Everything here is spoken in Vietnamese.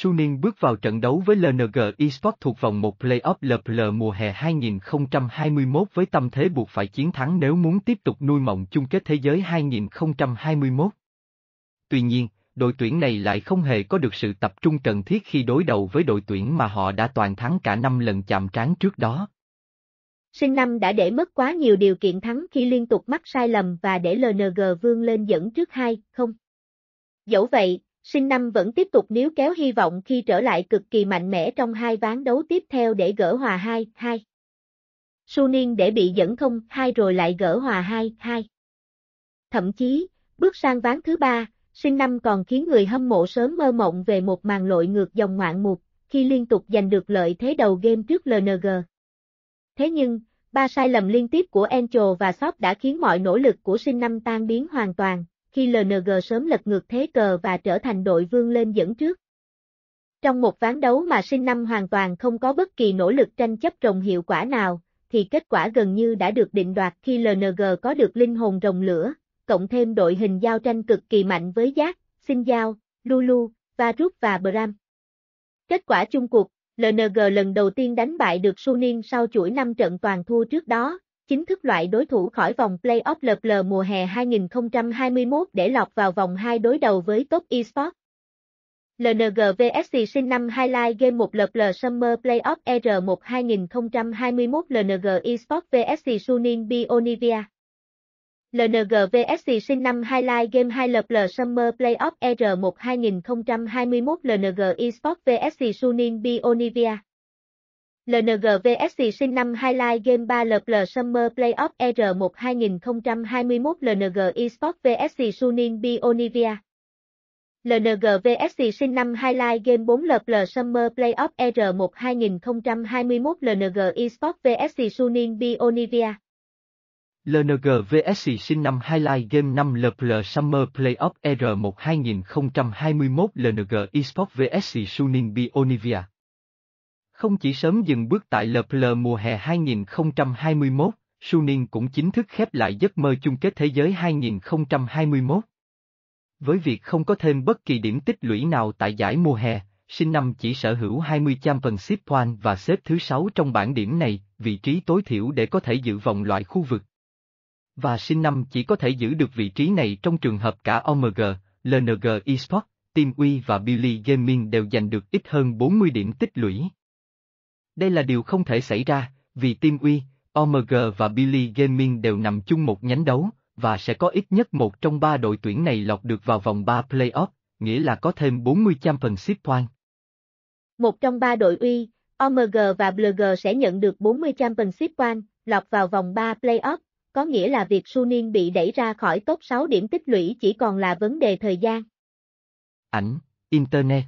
Suning bước vào trận đấu với LNG Esports thuộc vòng 1 Playoff LPL mùa hè 2021 với tâm thế buộc phải chiến thắng nếu muốn tiếp tục nuôi mộng chung kết thế giới 2021. Tuy nhiên, đội tuyển này lại không hề có được sự tập trung cần thiết khi đối đầu với đội tuyển mà họ đã toàn thắng cả năm lần chạm trán trước đó. Sinh năm đã để mất quá nhiều điều kiện thắng khi liên tục mắc sai lầm và để LNG vươn lên dẫn trước 2, không. Dẫu vậy, sinh năm vẫn tiếp tục níu kéo hy vọng khi trở lại cực kỳ mạnh mẽ trong hai ván đấu tiếp theo để gỡ hòa 2, 2. Sunin để bị dẫn không 2 rồi lại gỡ hòa 2, 2. Thậm chí, bước sang ván thứ ba, sinh năm còn khiến người hâm mộ sớm mơ mộng về một màn lội ngược dòng ngoạn mục, khi liên tục giành được lợi thế đầu game trước LNG. Thế nhưng, ba sai lầm liên tiếp của Angel và Shop đã khiến mọi nỗ lực của sinh năm tan biến hoàn toàn, khi LNG sớm lật ngược thế cờ và trở thành đội vương lên dẫn trước. Trong một ván đấu mà sinh năm hoàn toàn không có bất kỳ nỗ lực tranh chấp rồng hiệu quả nào, thì kết quả gần như đã được định đoạt khi LNG có được linh hồn rồng lửa, cộng thêm đội hình giao tranh cực kỳ mạnh với Giác, Sinh Giao, Lulu, Varus và Bram. Kết quả chung cuộc, LNG lần đầu tiên đánh bại được Sunin sau chuỗi 5 trận toàn thua trước đó, chính thức loại đối thủ khỏi vòng playoff LPL mùa hè 2021 để lọt vào vòng 2 đối đầu với Top Esports. LNG VSC sinh năm Highlight Game 1 LPL Summer Playoff R1 2021 LNG Esports VSC Sunin Bionivia. LNG VSC sinh năm Highlight Game 2 LPL Summer Playoff R1 2021 LNG Esports VSC Sunin Bionivia. LNG VSC sinh năm Highlight Game 3 LPL Summer Playoff R1 2021 LNG Esports VSC Sunin Bionivia. LNG VSC sinh năm Highlight Game 4 LPL Summer Playoff R1 2021 LNG Esports VSC Sunin Bionivia. LNG VSC sinh năm Highlight Game 5 LPL Summer Playoff R1 2021 LNG Esports VSC Sunin Bionivia. Không chỉ sớm dừng bước tại LPL mùa hè 2021, Sunin cũng chính thức khép lại giấc mơ chung kết thế giới 2021. Với việc không có thêm bất kỳ điểm tích lũy nào tại giải mùa hè, sinh năm chỉ sở hữu 20 Championship Point và xếp thứ 6 trong bảng điểm này, vị trí tối thiểu để có thể dự vòng loại khu vực. Và sinh năm chỉ có thể giữ được vị trí này trong trường hợp cả OMG, LNG Esports, Team Uy và Billy Gaming đều giành được ít hơn 40 điểm tích lũy. Đây là điều không thể xảy ra, vì Team Uy, OMG và Billy Gaming đều nằm chung một nhánh đấu, và sẽ có ít nhất một trong ba đội tuyển này lọt được vào vòng 3 playoff, nghĩa là có thêm 40 championship point. Một trong ba đội Uy, OMG và BLG sẽ nhận được 40 championship point, lọt vào vòng 3 playoff, có nghĩa là việc Sunin bị đẩy ra khỏi top 6 điểm tích lũy chỉ còn là vấn đề thời gian. Ảnh, Internet